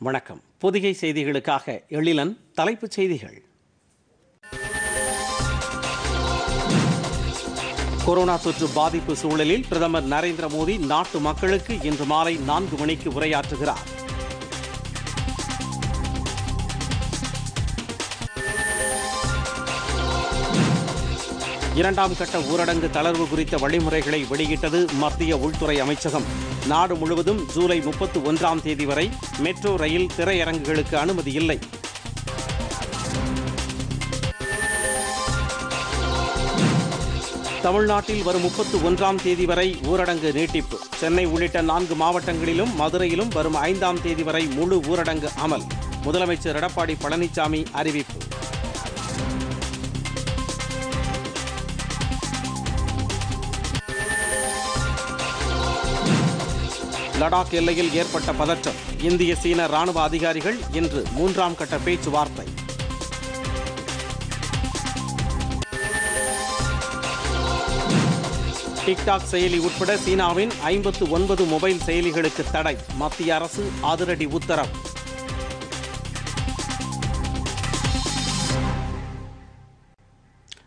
வணக்கம். பொதிகை செய்திகளுக்காக எழிலன் தலைப்புச் செய்திகள். கொரோனா தொற்று பாதிப்பு சூழலில் பிரதமர் நரேந்திர மோடி நாட்டு மக்களுக்கு இன்று மாலை நான்கு மணிக்கு உரையாற்றுகிறார். இரண்டாம் கட்ட ஊரடங்கு தளர்வு குறித்த வழிமுறைகளை வெளியிட்டது மத்திய உள்துறை அமைச்சகம். நாடு முழுவதும் ஜூலை முப்பத்து ஒன்றாம் தேதி வரை மெட்ரோ ரயில் திரையரங்குகளுக்கு அனுமதி இல்லை. தமிழ்நாட்டில் வரும் முப்பத்து ஒன்றாம் தேதி வரை ஊரடங்கு நீட்டிப்பு. சென்னை உள்ளிட்ட நான்கு மாவட்டங்களிலும் மதுரையிலும் வரும் ஐந்தாம் தேதி வரை முழு ஊரடங்கு அமல். முதலமைச்சர் எடப்பாடி பழனிசாமி அறிவிப்பு. லடாக் எல்லையில் ஏற்பட்ட பதற்றம் இந்திய சீன ராணுவ அதிகாரிகள் இன்று மூன்றாம் கட்ட பேச்சுவார்த்தை. டிக்டாக் செயலி உட்பட சீனாவின் ஐம்பத்து ஒன்பது மொபைல் செயலிகளுக்கு தடை மத்திய அரசு அதிரடி உத்தரவு.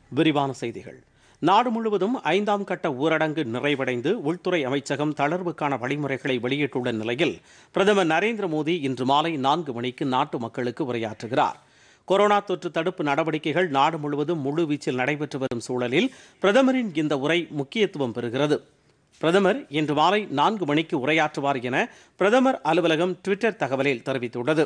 விரிவான செய்திகள். நாடு முழுவதும் ஐந்தாம் கட்ட ஊரடங்கு நிறைவடைந்து உள்துறை அமைச்சகம் தளர்வுக்கான வழிமுறைகளை வெளியிட்டுள்ள நிலையில் பிரதமர் நரேந்திர மோடி இன்று மாலை நான்கு மணிக்கு நாட்டு மக்களுக்கு உரையாற்றுகிறார். கொரோனா தொற்று தடுப்பு நடவடிக்கைகள் நாடு முழுவதும் முழுவீச்சில் நடைபெற்று வரும் சூழலில் பிரதமரின் இந்த உரை முக்கியத்துவம் பெறுகிறது. பிரதமர் இன்று மாலை நான்கு மணிக்கு உரையாற்றுவார் என பிரதமர் அலுவலகம் ட்விட்டர் தகவலில் தெரிவித்துள்ளது.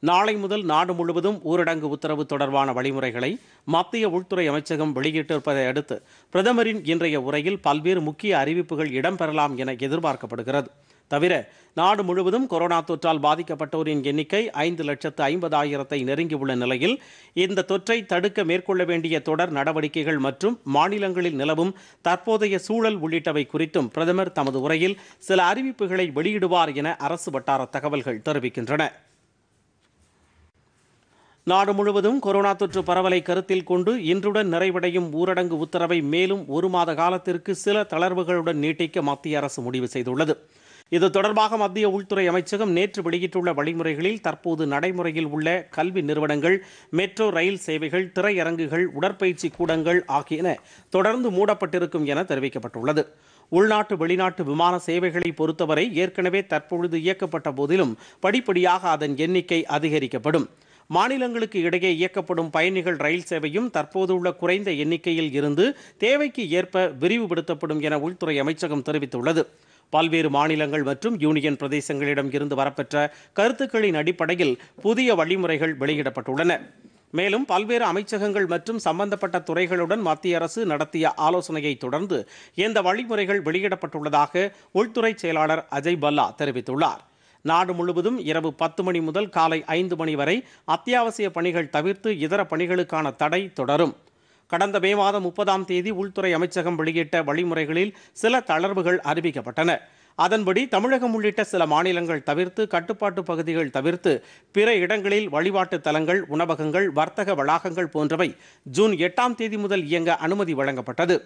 நாளை முதல் நாடு முழுவதும் ஊரடங்கு உத்தரவு தொடர்பான வழிமுறைகளை மத்திய உள்துறை அமைச்சகம் வெளியிட்டிருப்பதை அடுத்து பிரதமரின் இன்றைய உரையில் பல்வேறு முக்கிய அறிவிப்புகள் இடம்பெறலாம் என எதிர்பார்க்கப்படுகிறது. தவிர நாடு முழுவதும் கொரோனா தொற்றால் பாதிக்கப்பட்டோரின் எண்ணிக்கை ஐந்து லட்சத்து ஐம்பதாயிரத்தை நெருங்கியுள்ள நிலையில் இந்த தொற்றை தடுக்க மேற்கொள்ள வேண்டிய தொடர் நடவடிக்கைகள் மற்றும் மாநிலங்களில் நிலவும் தற்போதைய சூழல் உள்ளிட்டவை குறித்தும் பிரதமர் தமது உரையில் சில அறிவிப்புகளை வெளியிடுவார் என அரசு வட்டார தகவல்கள் தெரிவிக்கின்றன. நாடு முழுவதும் கொரோனா தொற்று பரவலை கருத்தில் கொண்டு இன்றுடன் நிறைவடையும் ஊரடங்கு உத்தரவை மேலும் ஒரு மாத காலத்திற்கு சில தளர்வுகளுடன் நீட்டிக்க மத்திய அரசு முடிவு செய்துள்ளது. இது தொடர்பாக மத்திய உள்துறை அமைச்சகம் நேற்று வெளியிட்டுள்ள வழிமுறைகளில் தற்போது நடைமுறையில் உள்ள கல்வி நிறுவனங்கள் மெட்ரோ ரயில் சேவைகள் திரையரங்குகள் உடற்பயிற்சி கூடங்கள் ஆகியன தொடர்ந்து மூடப்பட்டிருக்கும் என தெரிவிக்கப்பட்டுள்ளது. உள்நாட்டு வெளிநாட்டு விமான சேவைகளை பொறுத்தவரை ஏற்கனவே தற்பொழுது இயக்கப்பட்ட போதிலும் படிப்படியாக அதன் எண்ணிக்கை அதிகரிக்கப்படும். மாநிலங்களுக்கு இடையே இயக்கப்படும் பயணிகள் ரயில் சேவையும் தற்போதுள்ள குறைந்த எண்ணிக்கையில் இருந்து தேவைக்கு ஏற்ப விரிவுபடுத்தப்படும் என உள்துறை அமைச்சகம் தெரிவித்துள்ளது. பல்வேறு மாநிலங்கள் மற்றும் யூனியன் பிரதேசங்களிடம் இருந்து வரப்பெற்ற கருத்துக்களின் அடிப்படையில் புதிய வழிமுறைகள் வெளியிடப்பட்டுள்ளன. மேலும் பல்வேறு அமைச்சகங்கள் மற்றும் சம்பந்தப்பட்ட துறைகளுடன் மத்திய அரசு நடத்திய ஆலோசனையை தொடர்ந்து இந்த வழிமுறைகள் வெளியிடப்பட்டுள்ளதாக உள்துறை செயலாளர் அஜய் பல்லா தெரிவித்துள்ளார். நாடு முழுவதும் இரவு பத்து மணி முதல் காலை ஐந்து மணி வரை அத்தியாவசிய பணிகள் தவிர்த்து இதர பணிகளுக்கான தடை தொடரும். கடந்த மே மாதம் முப்பதாம் தேதி உள்துறை அமைச்சகம் வெளியிட்ட வழிமுறைகளில் சில தளர்வுகள் அறிவிக்கப்பட்டன. அதன்படி தமிழகம் உள்ளிட்ட சில மாநிலங்கள் தவிர்த்து கட்டுப்பாட்டு பகுதிகள் தவிர்த்து பிற இடங்களில் வழிபாட்டு தலங்கள் உணவகங்கள் வர்த்தக வளாகங்கள் போன்றவை ஜூன் எட்டாம் தேதி முதல் இயங்க அனுமதி வழங்கப்பட்டது.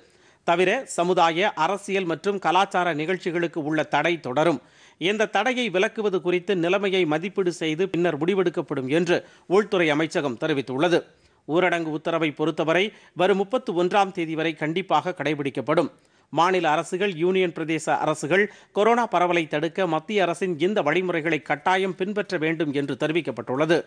தவிர சமுதாய அரசியல் மற்றும் கலாச்சார நிகழ்ச்சிகளுக்கு உள்ள தடை தொடரும். இந்த தடையை விலக்குவது குறித்து நிலைமையை மதிப்பீடு செய்து பின்னர் முடிவெடுக்கப்படும் என்று உள்துறை அமைச்சகம் தெரிவித்துள்ளது. ஊரடங்கு உத்தரவை பொறுத்தவரை வரும் முப்பத்து ஒன்றாம் தேதி வரை கண்டிப்பாக கடைபிடிக்கப்படும். மாநில அரசுகள் யூனியன் பிரதேச அரசுகள் கொரோனா பரவலை தடுக்க மத்திய அரசின் இந்த வழிமுறைகளை கட்டாயம் பின்பற்ற வேண்டும் என்று தெரிவிக்கப்பட்டுள்ளது.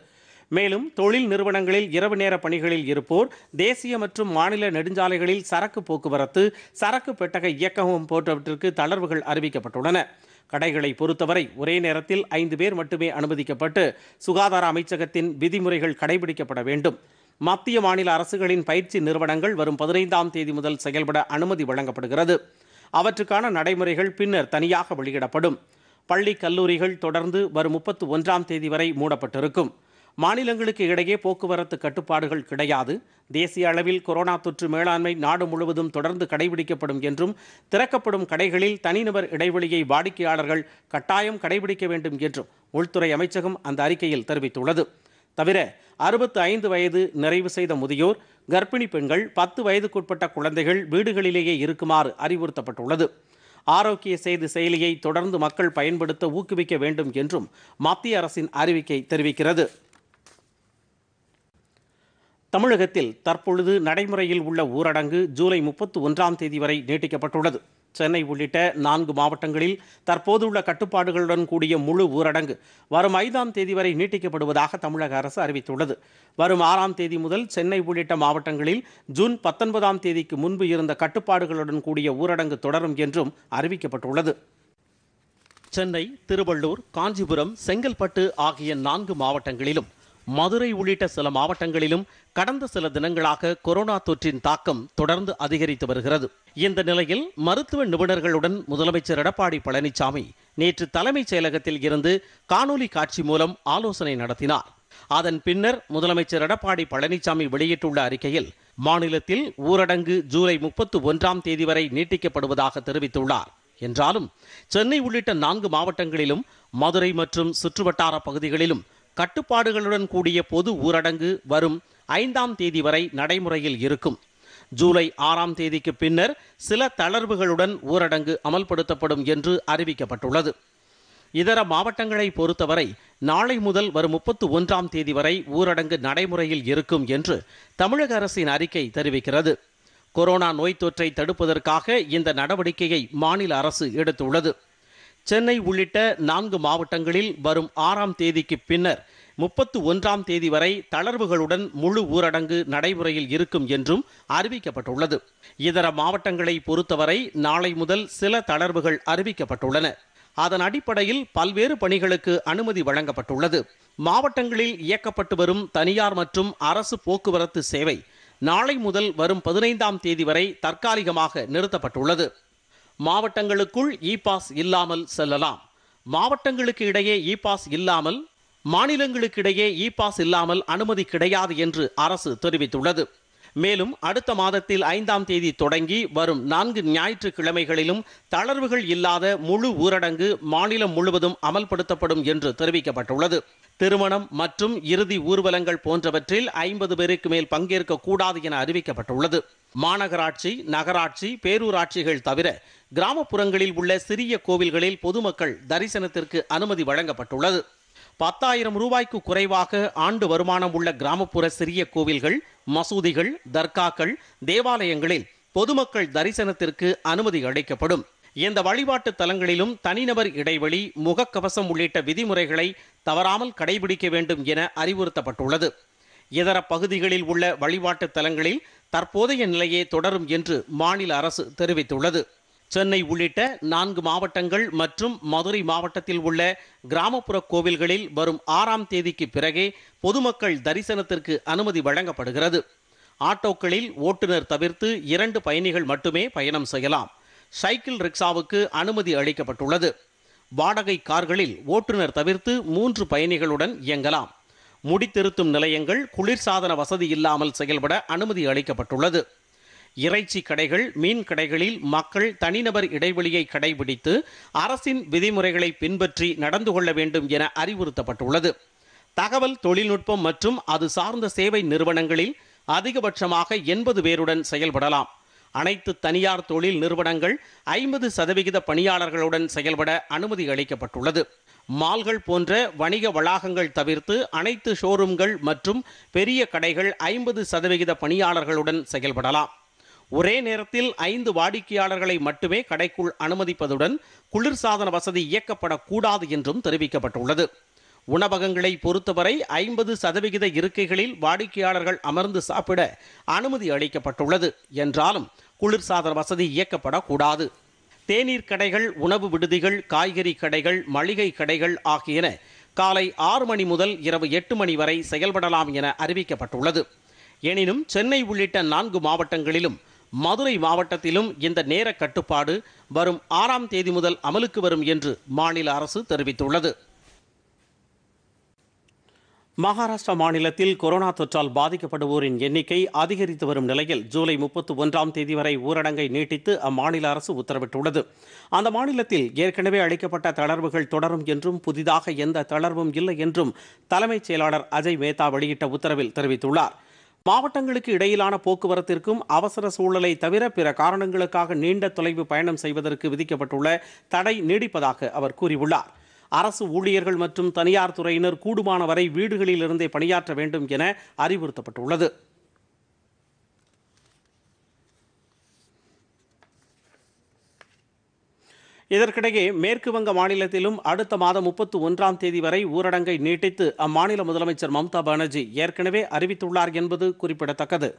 மேலும் தொழில் நிறுவனங்களில் இரவு நேர பணிகளில் இருப்போர் தேசிய மற்றும் மாநில நெடுஞ்சாலைகளில் சரக்கு போக்குவரத்து சரக்கு பெட்டக இயக்கமும் போன்றவற்றிற்கு தளர்வுகள் அறிவிக்கப்பட்டுள்ளன. கடைகளை பொறுத்தவரை ஒரே நேரத்தில் ஐந்து பேர் மட்டுமே அனுமதிக்கப்பட்டு சுகாதார அமைச்சகத்தின் விதிமுறைகள் கடைபிடிக்கப்பட வேண்டும். மத்திய மாநில அரசுகளின் பயிற்சி நிறுவனங்கள் வரும் பதினைந்தாம் தேதி முதல் செயல்பட அனுமதி வழங்கப்படுகிறது. அவற்றுக்கான நடைமுறைகள் பின்னர் தனியாக வெளியிடப்படும். பள்ளி கல்லூரிகள் தொடர்ந்து வரும் முப்பத்து ஒன்றாம் தேதி வரை மூடப்பட்டிருக்கும். மாநிலங்களுக்கு இடையே போக்குவரத்து கட்டுப்பாடுகள் கிடையாது. தேசிய அளவில் கொரோனா தொற்று மேலாண்மை நாடு முழுவதும் தொடர்ந்து கடைபிடிக்கப்படும் என்றும் திறக்கப்படும் கடைகளில் தனிநபர் இடைவெளியை வாடிக்கையாளர்கள் கட்டாயம் கடைபிடிக்க வேண்டும் என்றும் உள்துறை அமைச்சகம் அந்த அறிக்கையில் தெரிவித்துள்ளது. தவிர அறுபத்து ஐந்து வயது நிறைவு செய்த முதியோர் கர்ப்பிணி பெண்கள் பத்து வயதுக்குட்பட்ட குழந்தைகள் வீடுகளிலேயே இருக்குமாறு அறிவுறுத்தப்பட்டுள்ளது. ஆரோக்கிய செய்தி செயலியை தொடர்ந்து மக்கள் பயன்படுத்த ஊக்குவிக்க வேண்டும் என்றும் மத்திய அரசின் அறிவிக்கை தெரிவிக்கிறது. தமிழகத்தில் தற்பொழுது நடைமுறையில் உள்ள ஊரடங்கு ஜூலை முப்பத்தி ஒன்றாம் தேதி வரை நீட்டிக்கப்பட்டுள்ளது. சென்னை உள்ளிட்ட நான்கு மாவட்டங்களில் தற்போதுள்ள கட்டுப்பாடுகளுடன் கூடிய முழு ஊரடங்கு வரும் ஐந்தாம் தேதி வரை நீட்டிக்கப்படுவதாக தமிழக அரசு அறிவித்துள்ளது. வரும் ஆறாம் தேதி முதல் சென்னை உள்ளிட்ட மாவட்டங்களில் ஜூன் பத்தொன்பதாம் தேதிக்கு முன்பு இருந்த கட்டுப்பாடுகளுடன் கூடிய ஊரடங்கு தொடரும் என்றும் அறிவிக்கப்பட்டுள்ளது. சென்னை திருவள்ளூர் காஞ்சிபுரம் செங்கல்பட்டு ஆகிய நான்கு மாவட்டங்களிலும் மதுரை உள்ளிட்ட சில மாவட்டங்களிலும் கடந்த சில தினங்களாக கொரோனா தொற்றின் தாக்கம் தொடர்ந்து அதிகரித்து வருகிறது. இந்த நிலையில் மருத்துவ நிபுணர்களுடன் முதலமைச்சர் எடப்பாடி பழனிசாமி நேற்று தலைமைச் செயலகத்தில் இருந்து காணொலி காட்சி மூலம் ஆலோசனை நடத்தினார். அதன் பின்னர் முதலமைச்சர் எடப்பாடி பழனிசாமி வெளியிட்டுள்ள அறிக்கையில் மாநிலத்தில் ஊரடங்கு ஜூலை முப்பத்து ஒன்றாம் தேதி வரை நீட்டிக்கப்படுவதாக தெரிவித்துள்ளார். என்றாலும் சென்னை உள்ளிட்ட நான்கு மாவட்டங்களிலும் மதுரை மற்றும் சுற்றுவட்டார பகுதிகளிலும் கட்டுப்பாடுகளுடன் கூடிய பொது ஊரடங்கு வரும் ஐந்தாம் தேதி வரை நடைமுறையில் இருக்கும். ஜூலை ஆறாம் தேதிக்கு பின்னர் சில தளர்வுகளுடன் ஊரடங்கு அமல்படுத்தப்படும் என்று அறிவிக்கப்பட்டுள்ளது. இதர மாவட்டங்களை பொறுத்தவரை நாளை முதல் வரும் முப்பத்து ஒன்றாம் தேதி வரை ஊரடங்கு நடைமுறையில் இருக்கும் என்று தமிழக அரசின் அறிக்கை தெரிவிக்கிறது. கொரோனா நோய் தொற்றை தடுப்பதற்காக இந்த நடவடிக்கையை மாநில அரசு எடுத்துள்ளது. சென்னை உள்ளிட்ட நான்கு மாவட்டங்களில் வரும் ஆறாம் தேதிக்கு பின்னர் முப்பத்து ஒன்றாம் தேதி வரை தளர்வுகளுடன் முழு ஊரடங்கு நடைமுறையில் இருக்கும் என்றும் அறிவிக்கப்பட்டுள்ளது. இதர மாவட்டங்களை பொறுத்தவரை நாளை முதல் சில தளர்வுகள் அறிவிக்கப்பட்டுள்ளன. அதன் அடிப்படையில் பல்வேறு பணிகளுக்கு அனுமதி வழங்கப்பட்டுள்ளது. மாவட்டங்களில் இயக்கப்பட்டு வரும் தனியார் மற்றும் அரசு போக்குவரத்து சேவை நாளை முதல் வரும் பதினைந்தாம் தேதி வரை தற்காலிகமாக நிறுத்தப்பட்டுள்ளது. மாவட்டங்களுக்குள் இ பாஸ் இல்லாமல் செல்லலாம். மாவட்டங்களுக்கு இடையே இ பாஸ் இல்லாமல் மாநிலங்களுக்கு இடையே இ பாஸ் இல்லாமல் அனுமதி கிடையாது என்று அரசு தெரிவித்துள்ளது. மேலும் அடுத்த மாதத்தில் ஐந்தாம் தேதி தொடங்கி வரும் நான்கு ஞாயிற்றுக்கிழமைகளிலும் தளர்வுகள் இல்லாத முழு ஊரடங்கு மாநிலம் முழுவதும் அமல்படுத்தப்படும் என்று தெரிவிக்கப்பட்டுள்ளது. திருமணம் மற்றும் இறுதி ஊர்வலங்கள் போன்றவற்றில் ஐம்பது பேருக்கு மேல் பங்கேற்க கூடாது என அறிவிக்கப்பட்டுள்ளது. மாநகராட்சி நகராட்சி பேரூராட்சிகள் தவிர கிராமப்புறங்களில் உள்ள சிறிய கோவில்களில் பொதுமக்கள் தரிசனத்திற்கு அனுமதி வழங்கப்பட்டுள்ளது. பத்தாயிரம் ரூபாய்க்கு குறைவாக ஆண்டு வருமானம் உள்ள கிராமப்புற சிறிய கோவில்கள் மசூதிகள் தர்காக்கள் தேவாலயங்களில் பொதுமக்கள் தரிசனத்திற்கு அனுமதி அளிக்கப்படும். இந்த வழிபாட்டு தலங்களிலும் தனிநபர் இடைவெளி முகக்கவசம் உள்ளிட்ட விதிமுறைகளை தவறாமல் கடைபிடிக்க வேண்டும் என அறிவுறுத்தப்பட்டுள்ளது. இதர பகுதிகளில் உள்ள வழிபாட்டு தலங்களில் தற்போதைய நிலையே தொடரும் என்று மாநில அரசு தெரிவித்துள்ளது. சென்னை உள்ளிட்ட நான்கு மாவட்டங்கள் மற்றும் மதுரை மாவட்டத்தில் உள்ள கிராமப்புற கோவில்களில் வரும் ஆறாம் தேதிக்கு பிறகே பொதுமக்கள் தரிசனத்திற்கு அனுமதி வழங்கப்படுகிறது. ஆட்டோக்களில் ஓட்டுநர் தவிர்த்து இரண்டு பயணிகள் மட்டுமே பயணம் செய்யலாம். சைக்கிள் ரிக்ஷாவுக்கு அனுமதி அளிக்கப்பட்டுள்ளது. வாடகை கார்களில் ஓட்டுநர் தவிர்த்து மூன்று பயணிகளுடன் இயங்கலாம். முடித்திருத்தும் நிலையங்கள் குளிர்சாதன வசதி இல்லாமல் செயல்பட அனுமதி அளிக்கப்பட்டுள்ளது. இறைச்சி கடைகள் மீன் கடைகளில் மக்கள் தனிநபர் இடைவெளியை கடைபிடித்து அரசின் விதிமுறைகளை பின்பற்றி நடந்து கொள்ள வேண்டும் என அறிவுறுத்தப்பட்டுள்ளது. தகவல் தொழில்நுட்பம் மற்றும் அது சார்ந்த சேவை நிறுவனங்களில் அதிகபட்சமாக எண்பது பேருடன் செயல்படலாம். அனைத்து தனியார் தொழில் நிறுவனங்கள் ஐம்பது சதவிகித பணியாளர்களுடன் செயல்பட அனுமதி அளிக்கப்பட்டுள்ளது. மால்கள் போன்ற வணிக வளாகங்கள் தவிர்த்து அனைத்து ஷோரூம்கள் மற்றும் பெரிய கடைகள் ஐம்பது சதவிகித பணியாளர்களுடன் செயல்படலாம். ஒரே நேரத்தில் ஐந்து வாடிக்கையாளர்களை மட்டுமே கடைக்குள் அனுமதிப்பதுடன் குளிர்சாதன வசதி இயக்கப்படக்கூடாது என்றும் தெரிவிக்கப்பட்டுள்ளது. உணவகங்களை பொறுத்தவரை ஐம்பது சதவிகித இருக்கைகளில் வாடிக்கையாளர்கள் அமர்ந்து சாப்பிட அனுமதி அளிக்கப்பட்டுள்ளது. என்றாலும் குளிர்சாதன வசதி இயக்கப்படக்கூடாது. தேநீர் கடைகள் உணவு விடுதிகள் காய்கறி கடைகள் மளிகை கடைகள் ஆகியன காலை ஆறு மணி முதல் இரவு எட்டு மணி வரை செயல்படலாம் என அறிவிக்கப்பட்டுள்ளது. எனினும் சென்னை உள்ளிட்ட நான்கு மாவட்டங்களிலும் மதுரை மாவட்டத்திலும் இந்த நேர கட்டுப்பாடு வரும் ஆறாம் தேதி முதல் அமலுக்கு வரும் என்று மாநில அரசு தெரிவித்துள்ளது. மகாராஷ்டிரா மாநிலத்தில் கொரோனா தொற்றால் பாதிக்கப்படுவோரின் எண்ணிக்கை அதிகரித்து வரும் நிலையில் ஜூலை முப்பத்தி ஒன்றாம் தேதி வரை ஊரடங்கை நீட்டித்து அம்மாநில அரசு உத்தரவிட்டுள்ளது. அந்த மாநிலத்தில் ஏற்கனவே அளிக்கப்பட்ட தளர்வுகள் தொடரும் என்றும் புதிதாக எந்த தளர்வும் இல்லை என்றும் தலைமைச் செயலாளர் அஜய் மேத்தா வெளியிட்ட உத்தரவில் தெரிவித்துள்ளார். மாவட்டங்களுக்கு இடையிலான போக்குவரத்திற்கும் அவசர சூழலை தவிர பிற காரணங்களுக்காக நீண்ட தொலைவு பயணம் செய்வதற்கு விதிக்கப்பட்டுள்ள தடை நீடிப்பதாக அவர் கூறியுள்ளார். அரசு ஊழியர்கள் மற்றும் தனியார் துறையினர் கூடுமான வரை வீடுகளிலிருந்தே பணியாற்ற வேண்டும் என அறிவுறுத்தப்பட்டுள்ளது. இதற்கிடையே மேற்கு வங்க மாநிலத்திலும் அடுத்த மாதம் முப்பத்தி ஒன்றாம் தேதி வரை ஊரடங்கை நீட்டித்து அம்மாநில முதலமைச்சர் மம்தா பானர்ஜி ஏற்கனவே அறிவித்துள்ளார் என்பது குறிப்பிடத்தக்கது.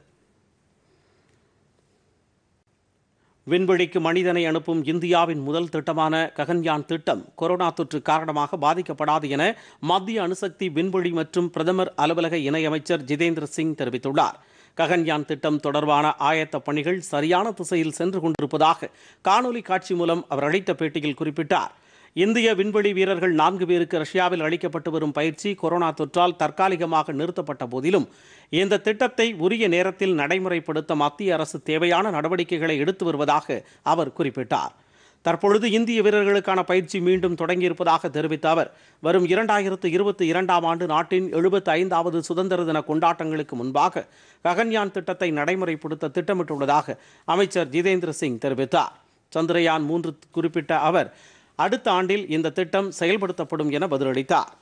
விண்வெளிக்கு மனிதனை அனுப்பும் இந்தியாவின் முதல் திட்டமான ககன்யான் திட்டம் கொரோனா தொற்று காரணமாக பாதிக்கப்படாது என மத்திய அணுசக்தி விண்வெளி மற்றும் பிரதமர் அலுவலக இணையமைச்சர் ஜிதேந்திர சிங் தெரிவித்துள்ளார். ககன்யான் திட்டம் தொடர்பான ஆயத்த பணிகள் சரியான திசையில் சென்று கொண்டிருப்பதாக காணொலி காட்சி மூலம் அவர் அளித்த பேட்டியில் குறிப்பிட்டார். இந்திய விண்வெளி வீரர்கள் நான்கு பேருக்கு ரஷ்யாவில் அளிக்கப்பட்டு வரும் பயிற்சி கொரோனா தொற்றால் தற்காலிகமாக நிறுத்தப்பட்ட போதிலும் இந்த திட்டத்தை உரிய நேரத்தில் நடைமுறைப்படுத்த மத்திய அரசு தேவையான நடவடிக்கைகளை எடுத்து வருவதாக அவர் குறிப்பிட்டார். தற்பொழுது இந்திய வீரர்களுக்கான பயிற்சி மீண்டும் தொடங்கியிருப்பதாக தெரிவித்த அவர் வரும் இரண்டாயிரத்து இருபத்தி இரண்டாம் ஆண்டு நாட்டின் எழுபத்தி ஐந்தாவது சுதந்திர தின கொண்டாட்டங்களுக்கு முன்பாக ககன்யான் திட்டத்தை நடைமுறைப்படுத்த திட்டமிட்டுள்ளதாக அமைச்சர் ஜிதேந்திர சிங் தெரிவித்தார். சந்திரயான் மூன்று குறிப்பிட்ட அவர் அடுத்த ஆண்டில் இந்த திட்டம் செயல்படுத்தப்படும் என பதிலளித்தார்.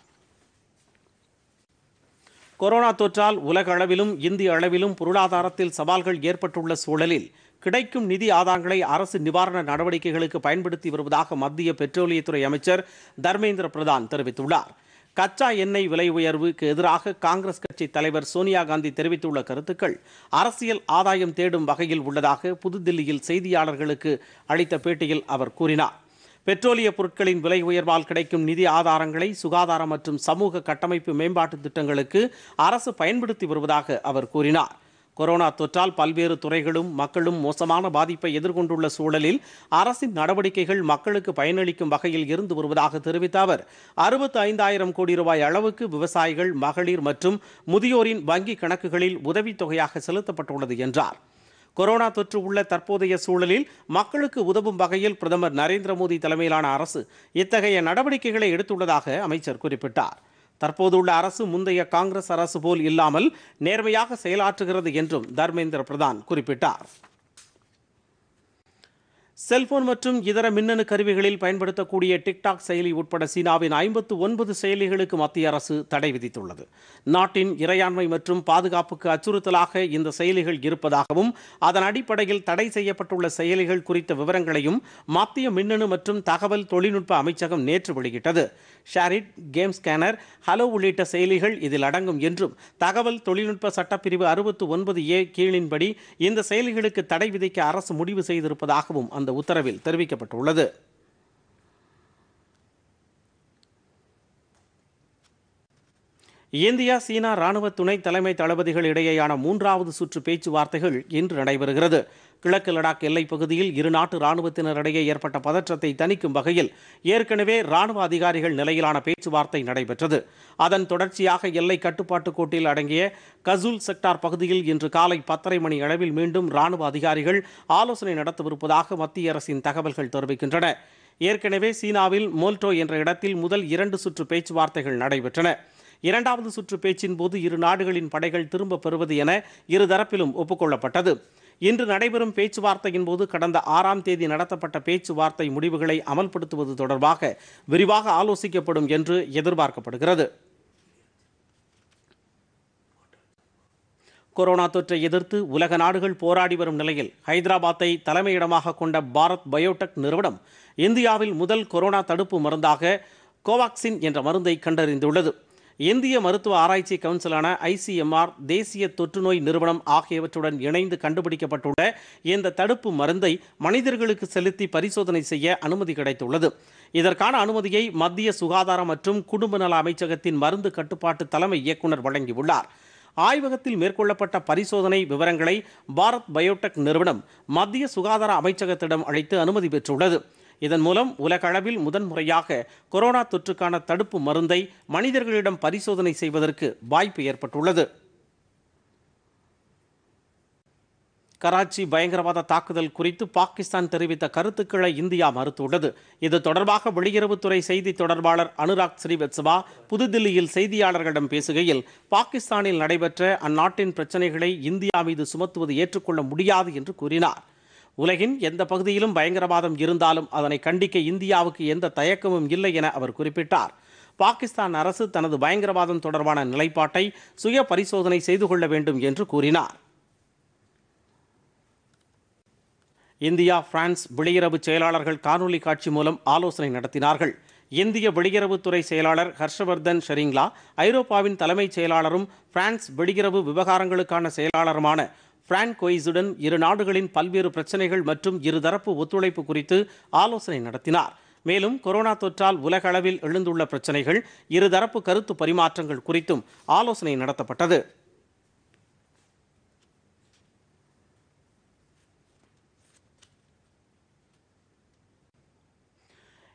கொரோனா தொற்றால் உலக அளவிலும் இந்திய அளவிலும் பொருளாதாரத்தில் சவால்கள் ஏற்பட்டுள்ள சூழலில் கிடைக்கும் நிதி ஆதாரங்களை அரசு நிவாரண நடவடிக்கைகளுக்கு பயன்படுத்தி வருவதாக மத்திய பெட்ரோலியத்துறை அமைச்சர் தர்மேந்திர பிரதான் தெரிவித்துள்ளார். கச்சா எண்ணெய் விலை உயர்வுக்கு எதிராக காங்கிரஸ் கட்சி தலைவர் சோனியா காந்தி தெரிவித்துள்ள கருத்துக்கள் அரசியல் ஆதாயம் தேடும் வகையில் உள்ளதாக புதுதில்லியில் செய்தியாளர்களுக்கு அளித்த பேட்டியில் அவர் கூறினார். பெட்ரோலிய பொருட்களின் விலை உயர்வால் கிடைக்கும் நிதி ஆதாரங்களை சுகாதார மற்றும் சமூக கட்டமைப்பு மேம்பாட்டு திட்டங்களுக்கு அரசு பயன்படுத்தி வருவதாக அவர் கூறினார். கொரோனா தொற்றால் பல்வேறு துறைகளும் மக்களும் மோசமான பாதிப்பை எதிர்கொண்டுள்ள சூழலில் அரசின் நடவடிக்கைகள் மக்களுக்கு பயனளிக்கும் வகையில் இருந்து வருவதாக தெரிவித்த அவர் அறுபத்தி ஐந்தாயிரம் கோடி ரூபாய் அளவுக்கு விவசாயிகள் மகளிர் மற்றும் முதியோரின் வங்கி கணக்குகளில் உதவித்தொகையாக செலுத்தப்பட்டுள்ளது என்றார். கொரோனா தொற்று உள்ள தற்போதைய சூழலில் மக்களுக்கு உதவும் வகையில் பிரதமர் நரேந்திர மோடி தலைமையிலான அரசு இத்தகைய நடவடிக்கைகளை எடுத்துள்ளதாக அமைச்சர் குறிப்பிட்டார். தற்போதுள்ள அரசு முந்தைய காங்கிரஸ் அரசு போல் இல்லாமல் நேர்மையாக செயலாற்றுகிறது என்றும் தர்மேந்திர பிரதான் குறிப்பிட்டார். செல்போன் மற்றும் இதர மின்னணு கருவிகளில் பயன்படுத்தக்கூடிய டிக்டாக் செயலி உட்பட சீனாவின் ஐம்பத்து ஒன்பது செயலிகளுக்கு மத்திய அரசு தடை விதித்துள்ளது. நாட்டின் இறையாண்மை மற்றும் பாதுகாப்புக்கு அச்சுறுத்தலாக இந்த செயலிகள் இருப்பதாகவும் அதன் அடிப்படையில் தடை செய்யப்பட்டுள்ள செயலிகள் குறித்த விவரங்களையும் மத்திய மின்னணு மற்றும் தகவல் தொழில்நுட்ப அமைச்சகம் நேற்று வெளியிட்டது. ஷாரிட் கேம் ஸ்கேனர் ஹலோ உள்ளிட்ட செயலிகள் இதில் அடங்கும் என்றும் தகவல் தொழில்நுட்ப சட்டப்பிரிவு அறுபத்து ஒன்பது ஏ கீழின்படி இந்த செயலிகளுக்கு தடை விதிக்க அரசு முடிவு செய்திருப்பதாகவும் அந்த உத்தரவில் தெரிவிக்கப்பட்டுள்ளது. இந்தியா சீனா ராணுவ துணை தலைமை தளபதிகள் இடையேயான மூன்றாவது சுற்று பேச்சுவார்த்தைகள் இன்று நடைபெறுகிறது. கிழக்கு லடாக் எல்லைப் பகுதியில் இரு நாட்டு ராணுவத்தினரிடையே ஏற்பட்ட பதற்றத்தை தணிக்கும் வகையில் ஏற்கனவே ராணுவ அதிகாரிகள் நிலையிலான பேச்சுவார்த்தை நடைபெற்றது. அதன் தொடர்ச்சியாக எல்லை கட்டுப்பாட்டு கோட்டில் அடங்கிய கசூல் செக்டார் பகுதியில் இன்று காலை பத்தரை மணி அளவில் மீண்டும் ராணுவ அதிகாரிகள் ஆலோசனை நடத்தவிருப்பதாக மத்திய அரசின் தகவல்கள் தெரிவிக்கின்றன. ஏற்கனவே சீனாவில் மோல்டோ என்ற இடத்தில் முதல் இரண்டு சுற்று பேச்சுவார்த்தைகள் நடைபெற்றன. இரண்டாவது சுற்று பேச்சின் போது இரு நாடுகளின் படைகள் திரும்ப பெறுவது என இரு தரப்பிலும் ஒப்புக்கொள்ளப்பட்டது. இன்று நடைபெறும் பேச்சுவார்த்தையின் போது கடந்த ஆறாம் தேதி நடத்தப்பட்ட பேச்சுவார்த்தை முடிவுகளை அமல்படுத்துவது தொடர்பாக விரிவாக ஆலோசிக்கப்படும் என்று எதிர்பார்க்கப்படுகிறது. கொரோனா தொற்றை எதிர்த்து உலக நாடுகள் போராடி வரும் நிலையில் ஹைதராபாத்தை தலைமையிடமாக கொண்ட பாரத் பயோடெக் நிறுவனம் இந்தியாவில் முதல் கொரோனா தடுப்பு மருந்தாக கோவாக்சின் என்ற மருந்தை கண்டறிந்துள்ளது. இந்திய மருத்துவ ஆராய்ச்சி கவுன்சிலான ஐசிஎம்ஆர் தேசிய தொற்றுநோய் நிறுவனம் ஆகியவற்றுடன் இணைந்து கண்டுபிடிக்கப்பட்டுள்ள இந்த தடுப்பு மருந்தை மனிதர்களுக்கு செலுத்தி பரிசோதனை செய்ய அனுமதி கிடைத்துள்ளது. இதற்கான அனுமதியை மத்திய சுகாதாரம் மற்றும் குடும்ப நல அமைச்சகத்தின் மருந்து கட்டுப்பாட்டு தலைமை இயக்குனர் வழங்கியுள்ளார். ஆய்வகத்தில் மேற்கொள்ளப்பட்ட பரிசோதனை விவரங்களை பாரத் பயோடெக் நிறுவனம் மத்திய சுகாதார அமைச்சகத்திடம் அளித்து அனுமதி பெற்றுள்ளது. இதன் மூலம் உலகளவில் முதன்முறையாக கொரோனா தொற்றுக்கான தடுப்பு மருந்தை மனிதர்களிடம் பரிசோதனை செய்வதற்கு வாய்ப்பு ஏற்பட்டுள்ளது. கராச்சி பயங்கரவாத தாக்குதல் குறித்து பாகிஸ்தான் தெரிவித்த கருத்துக்களை இந்தியா மறுத்துள்ளது. இது தொடர்பாக வெளியுறவுத்துறை செய்தி தொடர்பாளர் அனுராக் ஸ்ரீவத்சவா புதுதில்லியில் செய்தியாளர்களிடம் பேசுகையில் பாகிஸ்தானில் நடைபெற்ற அந்நாட்டின் பிரச்சனைகளை இந்தியா மீது சுமத்துவது ஏற்றுக்கொள்ள முடியாது என்று கூறினார். உலகின் எந்த பகுதியிலும் பயங்கரவாதம் இருந்தாலும் அதனை கண்டிக்க இந்தியாவுக்கு எந்த தயக்கமும் இல்லை என அவர் குறிப்பிட்டார். பாகிஸ்தான் அரசு தனது பயங்கரவாதம் தொடர்பான நிலைப்பாட்டை சுய பரிசோதனை செய்து கொள்ள வேண்டும் என்று கூறினார். இந்தியா பிரான்ஸ் வெளியுறவு செயலாளர்கள் காணொலி காட்சி மூலம் ஆலோசனை நடத்தினார்கள். இந்திய வெளியுறவுத்துறை செயலாளர் ஹர்ஷவர்தன் ஷெரிங்லா ஐரோப்பாவின் தலைமைச் செயலாளரும் பிரான்ஸ் வெளியுறவு விவகாரங்களுக்கான செயலாளருமான பிரான் கொய்ஸுடன் இரு நாடுகளின் பல்வேறு பிரச்சினைகள் மற்றும் இருதரப்பு ஒத்துழைப்பு குறித்து ஆலோசனை நடத்தினார். மேலும் கொரோனா தொற்றால் உலக அளவில் எழுந்துள்ள பிரச்சனைகள் இருதரப்பு கருத்து பரிமாற்றங்கள் குறித்தும் ஆலோசனை நடத்தப்பட்டது.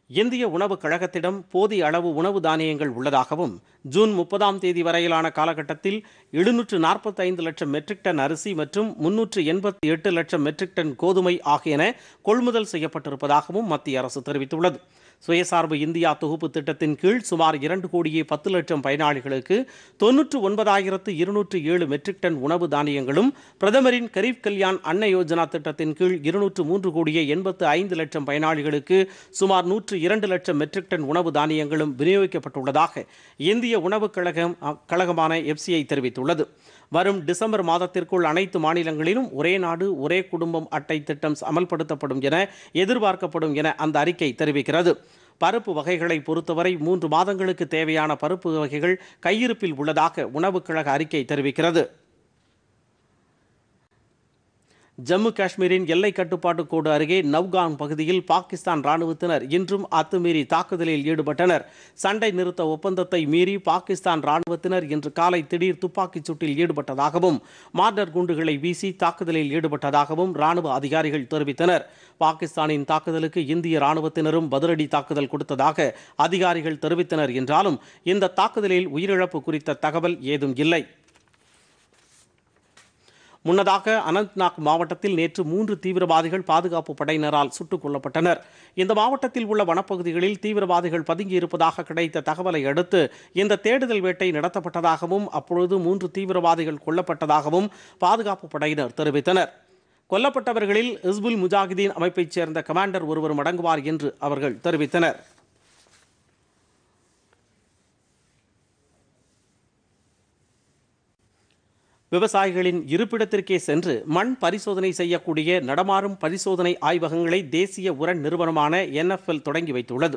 இந்திய உணவுக் கழகத்திடம் போதிய அளவு உணவு தானியங்கள் உள்ளதாகவும் ஜூன் முப்பதாம் தேதி வரையிலான காலகட்டத்தில் எழுநூற்று நாற்பத்தைந்து லட்சம் மெட்ரிக் டன் அரிசி மற்றும் முன்னூற்று எண்பத்தி எட்டு லட்சம் மெட்ரிக் டன் கோதுமை ஆகியன கொள்முதல் செய்யப்பட்டிருப்பதாகவும் மத்திய அரசு தெரிவித்துள்ளது. சுயசார்பு இந்தியா தொகுப்பு திட்டத்தின் கீழ் சுமார் இரண்டு கோடியே பத்து லட்சம் பயனாளிகளுக்கு தொன்னூற்று ஒன்பதாயிரத்து இருநூற்று ஏழு மெட்ரிக் டன் உணவு தானியங்களும் பிரதமரின் கரீப் கல்யாண் அன்ன யோஜனா திட்டத்தின் கீழ் இருநூற்று மூன்று கோடியே எண்பத்து ஐந்து லட்சம் பயனாளிகளுக்கு சுமார் நூற்று இரண்டு லட்சம் மெட்ரிக் டன் உணவு தானியங்களும் விநியோகிக்கப்பட்டுள்ளதாக இந்திய உணவுக் கழகம் கழகமான எஃப்சிஐ தெரிவித்துள்ளது. வரும் டிசம்பர் மாதத்திற்குள் அனைத்து மாநிலங்களிலும் ஒரே நாடு ஒரே குடும்பம் அட்டை திட்டம் அமல்படுத்தப்படும் என எதிர்பார்க்கப்படும் என அந்த அறிக்கை தெரிவிக்கிறது. பருப்பு வகைகளை பொறுத்தவரை மூன்று மாதங்களுக்கு தேவையான பருப்பு வகைகள் கையிருப்பில் உள்ளதாக உணவுக் கழக அறிக்கை தெரிவிக்கிறது. ஜம்மு காஷ்மீரின் எல்லை கட்டுப்பாட்டு கோடு அருகே நவ்கான் பகுதியில் பாகிஸ்தான் ராணுவத்தினர் இன்றும் அத்துமீறி தாக்குதலில் ஈடுபட்டனர். சண்டை நிறுத்த ஒப்பந்தத்தை மீறி பாகிஸ்தான் ராணுவத்தினர் இன்று காலை திடீர் துப்பாக்கிச் சூட்டில் ஈடுபட்டதாகவும் மார்டர் குண்டுகளை வீசி தாக்குதலில் ஈடுபட்டதாகவும் ராணுவ அதிகாரிகள் தெரிவித்தனர். பாகிஸ்தானின் தாக்குதலுக்கு இந்திய ராணுவத்தினரும் பதிலடி தாக்குதல் கொடுத்ததாக அதிகாரிகள் தெரிவித்தனர் என்றாலும் இந்த தாக்குதலில் உயிரிழப்பு குறித்த தகவல் ஏதும் இல்லை. முன்னதாக அனந்த்நாக் மாவட்டத்தில் நேற்று மூன்று தீவிரவாதிகள் பாதுகாப்பு படையினரால் சுட்டுக் கொல்லப்பட்டனர். இந்த மாவட்டத்தில் உள்ள வனப்பகுதிகளில் தீவிரவாதிகள் பதுங்கியிருப்பதாக கிடைத்த தகவலை அடுத்து இந்த தேடுதல் வேட்டை நடத்தப்பட்டதாகவும் அப்பொழுது மூன்று தீவிரவாதிகள் கொல்லப்பட்டதாகவும் பாதுகாப்பு படையினர் தெரிவித்தனர். கொல்லப்பட்டவர்களில் இஸ்புல் முஜாஹிதீன் அமைப்பைச் சேர்ந்த கமாண்டர் ஒருவர் அடங்குவார் என்று அவர்கள் தெரிவித்தனர். விவசாயிகளின் இருப்பிடத்திற்கே சென்று மண் பரிசோதனை செய்யக்கூடிய நடமாறும் பரிசோதனை ஆய்வகங்களை தேசிய உர நிறுவனமான என்எஃப்எல் தொடங்கி வைத்துள்ளது.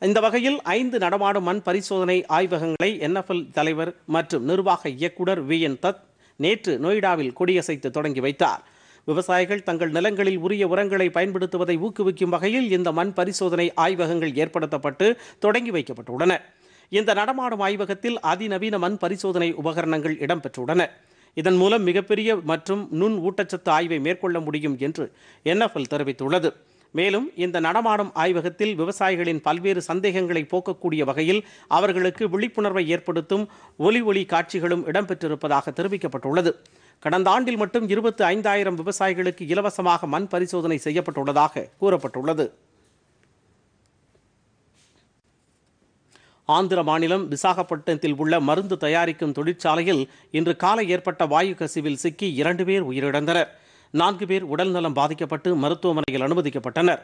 இந்த வகையில் ஐந்து நடமாடும் மண் பரிசோதனை ஆய்வகங்களை என்எஃப்எல் தலைவர் மற்றும் நிர்வாக இயக்குனர் வி. என். தத் நேற்று நொய்டாவில் கொடியசைத்து தொடங்கி வைத்தார். விவசாயிகள் தங்கள் நிலங்களில் உரிய உரங்களை பயன்படுத்துவதை ஊக்குவிக்கும் வகையில் இந்த மண் பரிசோதனை ஆய்வகங்கள் ஏற்படுத்தப்பட்டு தொடங்கி வைக்கப்பட்டுள்ளன. இந்த நடமாடும் ஆய்வகத்தில் அதிநவீன மண் பரிசோதனை உபகரணங்கள் இடம்பெற்றுள்ளன. இதன் மூலம் மிகப்பெரிய மற்றும் நுண் ஊட்டச்சத்து ஆய்வை மேற்கொள்ள முடியும் என்று என்எஃப்எல் தெரிவித்துள்ளது. மேலும் இந்த நடமாடும் ஆய்வகத்தில் விவசாயிகளின் பல்வேறு சந்தேகங்களை போக்கக்கூடிய வகையில் அவர்களுக்கு விழிப்புணர்வை ஏற்படுத்தும் ஒலி ஒளி காட்சிகளும் இடம்பெற்றிருப்பதாக தெரிவிக்கப்பட்டுள்ளது. கடந்த ஆண்டில் மட்டும் இருபத்தி ஐந்தாயிரம் விவசாயிகளுக்கு இலவசமாக மண் பரிசோதனை செய்யப்பட்டுள்ளதாக கூறப்பட்டுள்ளது. ஆந்திர மாநிலம் விசாகப்பட்டினத்தில் உள்ள மருந்து தயாரிக்கும் தொழிற்சாலையில் இன்று காலை ஏற்பட்ட வாயு கசிவில் சிக்கி இரண்டு பேர் உயிரிழந்தனர். நான்கு பேர் உடல்நலம் பாதிக்கப்பட்டு மருத்துவமனையில் அனுமதிக்கப்பட்டனர்.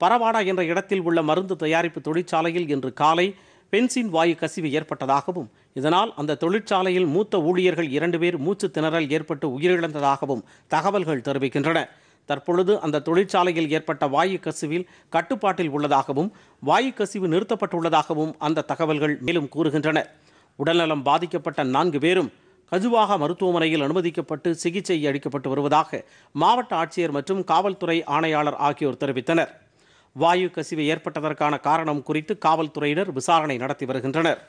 பரவாடா என்ற இடத்தில் உள்ள மருந்து தயாரிப்பு தொழிற்சாலையில் இன்று காலை பென்சின் வாயு கசிவு ஏற்பட்டதாகவும் இதனால் அந்த தொழிற்சாலையில் மூத்த ஊழியர்கள் இரண்டு பேர் மூச்சு திணறல் ஏற்பட்டு உயிரிழந்ததாகவும் தகவல்கள் தெரிவிக்கின்றன. தற்பொழுது அந்த தொழிற்சாலையில் ஏற்பட்ட வாயு கசிவில் கட்டுப்பாட்டில் உள்ளதாகவும் வாயு கசிவு நிறுத்தப்பட்டுள்ளதாகவும் அந்த தகவல்கள் மேலும் கூறுகின்றன. உடல்நலம் பாதிக்கப்பட்ட நான்கு பேரும் கஜுவாகா மருத்துவமனையில் அனுமதிக்கப்பட்டு சிகிச்சை அளிக்கப்பட்டு வருவதாக மாவட்ட ஆட்சியர் மற்றும் காவல்துறை ஆணையாளர் ஆகியோர் தெரிவித்தனர். வாயு கசிவு ஏற்பட்டதற்கான காரணம் குறித்து காவல்துறையினர் விசாரணை நடத்தி வருகின்றனர்.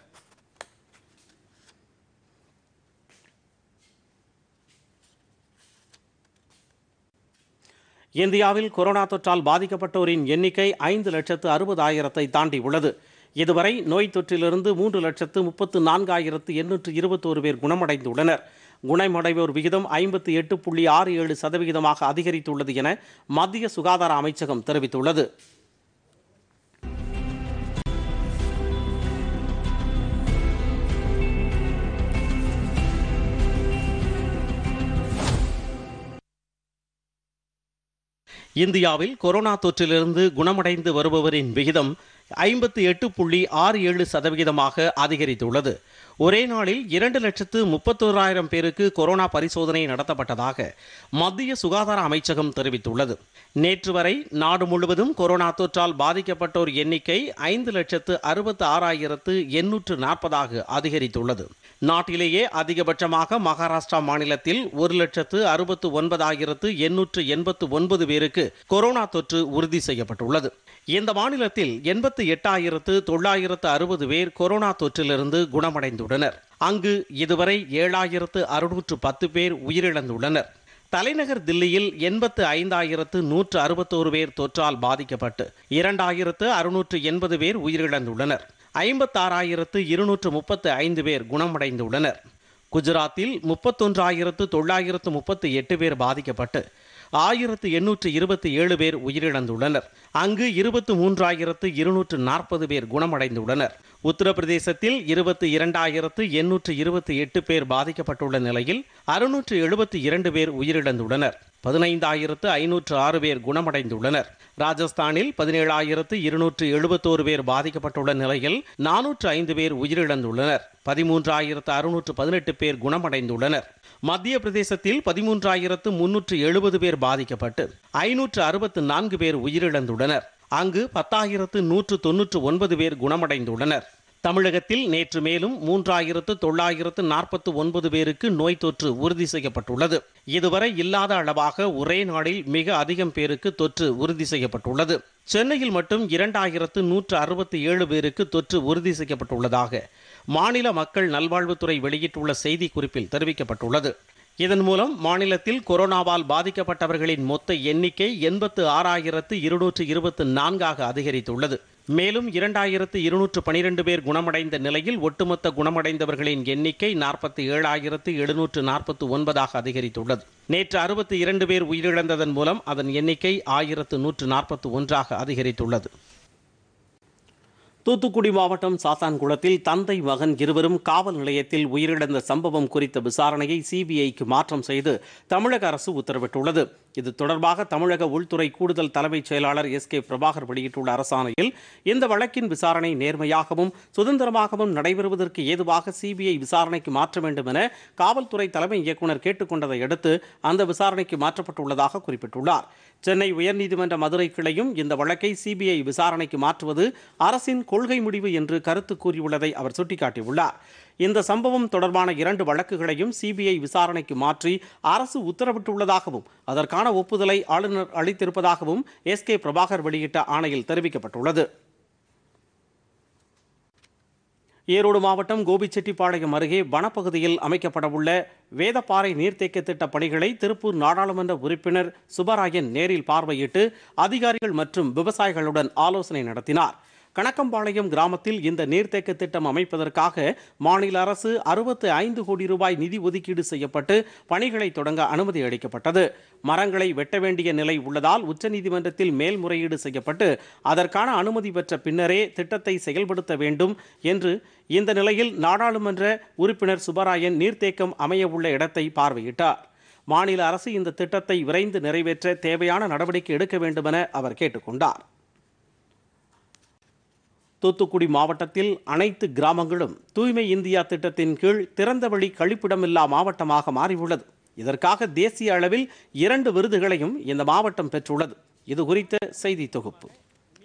இந்தியாவில் கொரோனா தொற்றால் பாதிக்கப்பட்டோரின் எண்ணிக்கை ஐந்து லட்சத்து அறுபதாயிரத்தை தாண்டி உள்ளது இதுவரை நோய் தொற்றிலிருந்து மூன்று லட்சத்து முப்பத்து நான்காயிரத்து எண்ணூற்று இருபத்தோரு பேர் குணமடைந்துள்ளனர். குணமடைவோர் விகிதம் ஐம்பத்தி எட்டு புள்ளி ஆறு ஏழு சதவிகிதமாக அதிகரித்துள்ளது என மத்திய சுகாதார அமைச்சகம் தெரிவித்துள்ளது. இந்தியாவில் கொரோனா தொற்றிலிருந்து குணமடைந்து வருபவரின் விகிதம் ஐம்பத்தி எட்டு புள்ளி ஆறு ஏழு சதவிகிதமாக அதிகரித்துள்ளது. ஒரே நாளில் இரண்டு லட்சத்து முப்பத்தோராயிரம் பேருக்கு கொரோனா பரிசோதனை நடத்தப்பட்டதாக மத்திய சுகாதார அமைச்சகம் தெரிவித்துள்ளது. நேற்று வரை நாடு முழுவதும் கொரோனா தொற்றால் பாதிக்கப்பட்டோர் எண்ணிக்கை ஐந்து லட்சத்து அறுபத்து ஆறாயிரத்து எண்ணூற்று நாற்பதாக அதிகரித்துள்ளது. நாட்டிலேயே அதிகபட்சமாக மகாராஷ்டிரா மாநிலத்தில் ஒரு லட்சத்து அறுபத்து ஒன்பதாயிரத்து எண்ணூற்று எண்பத்து ஒன்பது பேருக்கு கொரோனா தொற்று உறுதி செய்யப்பட்டுள்ளது. இந்த மாநிலத்தில் எண்பத்து எட்டாயிரத்து தொள்ளாயிரத்து அறுபது பேர் கொரோனா தொற்றிலிருந்து குணமடைந்துள்ளனர். அங்கு இதுவரை ஏழாயிரத்து அறுநூற்று பத்து பேர் உயிரிழந்துள்ளனர். தலைநகர் தில்லியில் எண்பத்து ஐந்தாயிரத்து நூற்று அறுபத்தோரு பேர் தொற்றால் பாதிக்கப்பட்டு இரண்டாயிரத்து அறுநூற்று எண்பது பேர் உயிரிழந்துள்ளனர். ஐம்பத்தாறாயிரத்து இருநூற்று முப்பத்து ஐந்து பேர் குணமடைந்துள்ளனர். குஜராத்தில் முப்பத்தொன்றாயிரத்து தொள்ளாயிரத்து முப்பத்து எட்டு பேர் பாதிக்கப்பட்டு ஆயிரத்து எண்ணூற்று இருபத்தி ஏழு பேர் உயிரிழந்துள்ளனர். அங்கு இருபத்து மூன்றாயிரத்து இருநூற்று நாற்பது பேர் குணமடைந்துள்ளனர். உத்தரப்பிரதேசத்தில் இருபத்தி இரண்டாயிரத்து எண்ணூற்று இருபத்தி எட்டு பேர் பாதிக்கப்பட்டுள்ள நிலையில் அறுநூற்று எழுபத்தி இரண்டு பேர் உயிரிழந்துள்ளனர். பதினைந்தாயிரத்து ஐநூற்று ஆறு பேர் குணமடைந்துள்ளனர். ராஜஸ்தானில் பதினேழாயிரத்து இருநூற்று எழுபத்தோரு பேர் பாதிக்கப்பட்டுள்ள நிலையில் நானூற்று ஐந்து பேர் உயிரிழந்துள்ளனர். பதிமூன்றாயிரத்து அறுநூற்று பதினெட்டு பேர் குணமடைந்துள்ளனர். மத்திய பிரதேசத்தில் பதிமூன்றாயிரத்து முன்னூற்று எழுபது பேர் பாதிக்கப்பட்டு ஐநூற்று அறுபத்து நான்கு பேர் உயிரிழந்துள்ளனர். அங்கு பத்தாயிரத்து நூற்று தொன்னூற்று ஒன்பது பேர் குணமடைந்துள்ளனர். தமிழகத்தில் நேற்று மேலும் மூன்றாயிரத்து தொள்ளாயிரத்து நாற்பத்து ஒன்பது பேருக்கு நோய் தொற்று உறுதி செய்யப்பட்டுள்ளது. இதுவரை இல்லாத அளவாக ஒரே நாளில் மிக அதிகம் பேருக்கு தொற்று உறுதி செய்யப்பட்டுள்ளது. சென்னையில் மட்டும் இரண்டாயிரத்து நூற்று அறுபத்தி ஏழு பேருக்கு தொற்று உறுதி செய்யப்பட்டுள்ளதாக மாநில மக்கள் நல்வாழ்வுத்துறை வெளியிட்டுள்ள செய்திக்குறிப்பில் தெரிவிக்கப்பட்டுள்ளது. இதன் மூலம் மாநிலத்தில் கொரோனாவால் பாதிக்கப்பட்டவர்களின் மொத்த எண்ணிக்கை எண்பத்து ஆறாயிரத்து இருநூற்று இருபத்து நான்காக அதிகரித்துள்ளது. மேலும் இரண்டாயிரத்து இருநூற்று பனிரெண்டு பேர் குணமடைந்த நிலையில் ஒட்டுமொத்த குணமடைந்தவர்களின் எண்ணிக்கை நாற்பத்தி ஏழாயிரத்து எழுநூற்று நாற்பத்தி ஒன்பதாக அதிகரித்துள்ளது. நேற்று அறுபத்தி இரண்டு பேர் உயிரிழந்ததன் மூலம் அதன் எண்ணிக்கை ஆயிரத்து நூற்று நாற்பத்தி ஒன்றாக அதிகரித்துள்ளது. தூத்துக்குடி மாவட்டம் சாத்தான்குளத்தில் தந்தை மகன் இருவரும் காவல் நிலையத்தில் உயிரிழந்த சம்பவம் குறித்த விசாரணையை சிபிஐக்கு மாற்றம் செய்து தமிழக அரசு உத்தரவிட்டுள்ளது. இது தொடர்பாக தமிழக உள்துறை கூடுதல் தலைமைச் செயலாளர் எஸ் கே பிரபாகர் வெளியிட்டுள்ள அரசாணையில் இந்த வழக்கின் விசாரணை நேர்மையாகவும் சுதந்திரமாகவும் நடைபெறுவதற்கு ஏதுவாக சிபிஐ விசாரணைக்கு மாற்ற வேண்டும் என காவல்துறை தலைமை இயக்குநர் கேட்டுக்கொண்டதை அடுத்து அந்த விசாரணைக்கு மாற்றப்பட்டுள்ளதாக குறிப்பிட்டுள்ளார். சென்னை உயர்நீதிமன்ற மதுரை கிளையும் இந்த வழக்கை சிபிஐ விசாரணைக்கு மாற்றுவது அரசின் கொள்கை முடிவு என்று கருத்து கூறியுள்ளதை அவர் சுட்டிக்காட்டியுள்ளார். இந்த சம்பவம் தொடர்பான இரண்டு வழக்குகளையும் சிபிஐ விசாரணைக்கு மாற்றி அரசு உத்தரவிட்டுள்ளதாகவும் அதற்கான ஒப்புதலை ஆளுநர் அளித்திருப்பதாகவும் எஸ் கே பிரபாகர் வெளியிட்ட ஆணையில் தெரிவிக்கப்பட்டுள்ளது. ஈரோடு மாவட்டம் கோபிச்செட்டிப்பாளையம் அருகே வனப்பகுதியில் அமைக்கப்படவுள்ள வேதப்பாறை நீர்த்தேக்க திட்ட பணிகளை திருப்பூர் நாடாளுமன்ற உறுப்பினர் சுப்பராயன் நேரில் பார்வையிட்டு அதிகாரிகள் மற்றும் விவசாயிகளுடன் ஆலோசனை நடத்தினார். கணக்கம்பாளையம் கிராமத்தில் இந்த நீர்த்தேக்க திட்டம் அமைப்பதற்காக மாநில அரசு அறுபத்து ஐந்து கோடி ரூபாய் நிதி ஒதுக்கீடு செய்யப்பட்டு பணிகளை தொடங்க அனுமதி அளிக்கப்பட்டது. மரங்களை வெட்ட வேண்டிய நிலை உள்ளதால் உச்சநீதிமன்றத்தில் மேல்முறையீடு செய்யப்பட்டு அதற்கான அனுமதி பெற்ற பின்னரே திட்டத்தை செயல்படுத்த வேண்டும் என்று இந்த நிலையில் நாடாளுமன்ற உறுப்பினர் சுப்பராயன் நீர்த்தேக்கம் அமையவுள்ள இடத்தை பார்வையிட்டார். மாநில அரசு இந்த திட்டத்தை விரைந்து நிறைவேற்ற தேவையான நடவடிக்கை எடுக்க வேண்டுமென அவர் கேட்டுக்கொண்டார். தூத்துக்குடி மாவட்டத்தில் அனைத்து கிராமங்களும் தூய்மை இந்தியா திட்டத்தின் கீழ் திறந்தவெளி கழிப்பிடமில்லா மாவட்டமாக மாறியுள்ளது. இதற்காக தேசிய அளவில் இரண்டு விருதுகளையும் இந்த மாவட்டம் பெற்றுள்ளது. இது குறித்த செய்தி தொகுப்பு.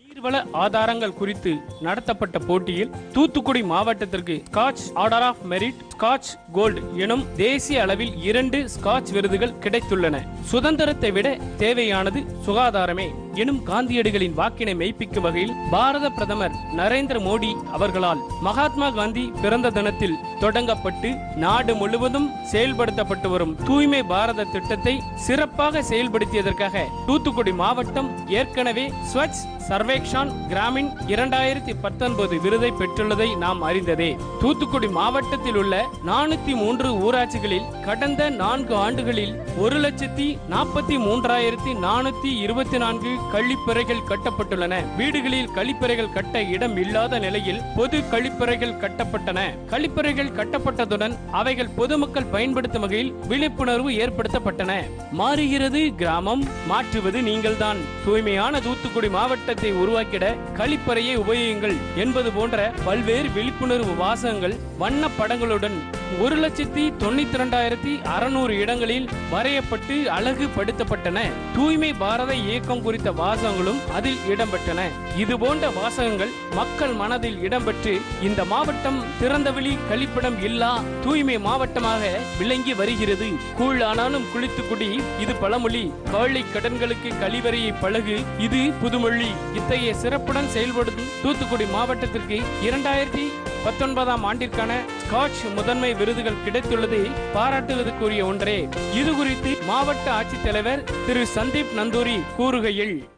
நீர்வள ஆதாரங்கள் குறித்து நடத்தப்பட்ட போட்டியில் தூத்துக்குடி மாவட்டத்திற்கு Skoch order of merit Skoch gold எனும் தேசிய அளவில் இரண்டு ஸ்காட்ச் விருதுகள் கிடைத்துள்ளன. சுதந்திரத்தை விட தேவையானது சுகாதாரமே எனும் காந்தியடிகளின் வாக்கினை மெய்ப்பிக்கும் வகையில் பாரத பிரதமர் நரேந்திர மோடி அவர்களால் மகாத்மா காந்தி பிறந்த தினத்தில் தொடங்கப்பட்டு நாடு முழுவதும் செயல்படுத்தப்பட்டு வரும் தூய்மை பாரத திட்டத்தை சிறப்பாக செயல்படுத்தியதற்காக தூத்துக்குடி மாவட்டம் ஏற்கனவே ஸ்வச் சர்வேக்ஷான் கிராமின் இரண்டாயிரத்தி பத்தொன்பது விருதை பெற்றுள்ளதை நாம் அறிந்ததே. தூத்துக்குடி மாவட்டத்தில் உள்ள நானூத்தி மூன்று ஊராட்சிகளில் கடந்த நான்கு ஆண்டுகளில் ஒரு லட்சத்தி நாற்பத்தி மூன்றாயிரத்தி நானூத்தி இருபத்தி நான்கு கழிப்பறைகள் கட்டப்பட்டுள்ளன. வீடுகளில் கழிப்பறைகள் கட்ட இடம் இல்லாத நிலையில் பொது கழிப்பறைகள் கட்டப்பட்டன. கழிப்பறைகள் கட்டப்பட்டதுடன் அவைகள் பொதுமக்கள் பயன்படுத்தும் வகையில் விழிப்புணர்வு ஏற்படுத்தப்பட்டன. மாறுகிறது கிராமம் மாற்றுவது நீங்கள்தான். தூய்மையான தூத்துக்குடி மாவட்டத்தை உருவாக்கிட கழிப்பறையை உபயோகிங்கள் என்பது போன்ற பல்வேறு விழிப்புணர்வு வாசகங்கள் வண்ண படங்களுடன் ஒரு லட்சத்தி தொண்ணூத்தி இரண்டாயிரத்தி அறுநூறு இடங்களில் வரையப்பட்டு அழகுபடுத்தப்பட்டன. தூய்மை பாரத இயக்கம் குறித்த வாசகங்களும் அதில் இடம்பெற்றன. இது போன்ற வாசகங்கள் மக்கள் மனதில் இடம்பெற்று இந்த மாவட்டம் திறந்தவெளி கழிப்பிடம் இல்லா தூய்மை மாவட்டமாக விளங்கி வருகிறது. கூழ் ஆனாலும் குளித்துக்குடி இது பழமொழி. கவலை கடன்களுக்கு கழிவறையை பழகு இது புதுமொழி. இத்தகைய சிறப்புடன் செயல்படும் தூத்துக்குடி மாவட்டத்திற்கு இரண்டாயிரத்தி பத்தொன்பதாம் ஆண்டிற்கான ஸ்காட்ச் முதன்மை விருதுகள் கிடைத்துள்ளது பாராட்டுவதற்குரிய ஒன்றே. இது குறித்து மாவட்ட ஆட்சித்தலைவர் திரு சந்தீப் நந்தூரி கூறுகையில்.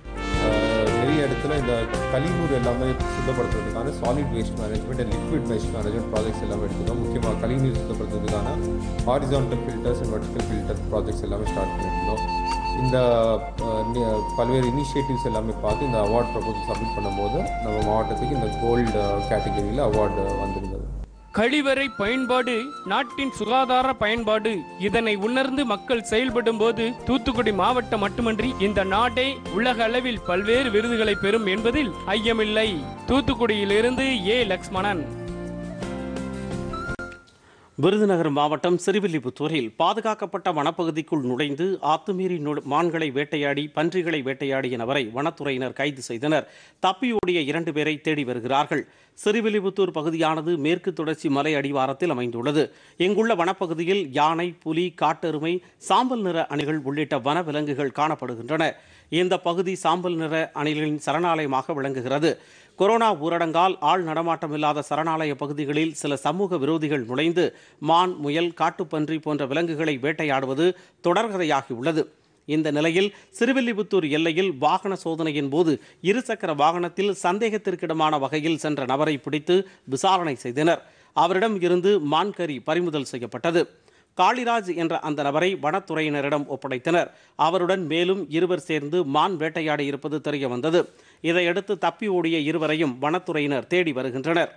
இடத்துல இந்த கழிவுநீர் எல்லாமே சுத்தப்படுத்துறதுக்கான solid waste management and liquid waste management projects எல்லாமே எடுத்துருக்கோம் முக்கியமாக கழிவுநீர் சுத்தப்படுத்துறதுக்கான horizontal filters and vertical filter projects எல்லாமே ஸ்டார்ட் பண்ணியிருந்தோம். இந்த பல்வேறு இனிஷியேட்டிவ்ஸ் எல்லாமே பார்த்து இந்த அவார்ட் ப்ரப்போசல் சப்மிட் பண்ணும்போது நம்ம மாவட்டத்துக்கு இந்த கோல்டு கேட்டகரியில் அவார்டு வந்திருந்தது. கழிவறை பயன்பாடு நாட்டின் சுகாதார பயன்பாடு இதனை உணர்ந்து மக்கள் செயல்படும் போது தூத்துக்குடி மாவட்டம் மட்டுமன்றி இந்த நாடே உலக அளவில் பல்வேறு விருதுகளை பெறும் என்பதில் ஐயமில்லை. தூத்துக்குடியிலிருந்து ஏ. லக்ஷ்மணன். விருதுநகர் மாவட்டம் சிறுவில்லிபுத்தூரில் பாதுகாக்கப்பட்ட வனப்பகுதிக்குள் நுழைந்து ஆத்துமீறி மான்களை வேட்டையாடி பன்றிகளை வேட்டையாடிய நபரை வனத்துறையினர் கைது செய்தனர். தப்பியோடிய இரண்டு பேரை தேடி வருகிறார்கள். சிறுவில்லிபுத்தூர் பகுதியானது மேற்கு தொடர்ச்சி மலை அடிவாரத்தில் அமைந்துள்ளது. இங்குள்ள வனப்பகுதியில் யானை புலி காட்டெருமை சாம்பல் நிற அணிகள் உள்ளிட்ட வனவிலங்குகள் காணப்படுகின்றன. இந்த பகுதி சாம்பல் நிற அணிகளின் சரணாலயமாக விளங்குகிறது. கொரோனா ஊரடங்கால் ஆள் நடமாட்டமில்லாத சரணாலய பகுதிகளில் சில சமூக விரோதிகள் நுழைந்து மான் முயல் காட்டுப்பன்றி போன்ற விலங்குகளை வேட்டையாடுவது தொடர்கதையாகியுள்ளது. இந்த நிலையில் சிறுவில்லிபுத்தூர் எல்லையில் வாகன சோதனையின் போது இருசக்கர வாகனத்தில் சந்தேகத்திற்கிடமான வகையில் சென்ற நபரை பிடித்து விசாரணை செய்தனர். அவரிடம் இருந்து மான்கறி பறிமுதல் செய்யப்பட்டது. காளிராஜ் என்ற அந்த நபரை வனத்துறையினரிடம் ஒப்படைத்தனர். அவருடன் மேலும் இருவர் சேர்ந்து மான் வேட்டையாடி இருப்பது தெரிய வந்தது. இதையடுத்து தப்பி ஓடிய இருவரையும் வனத்துறையினர் தேடி வருகின்றனர்.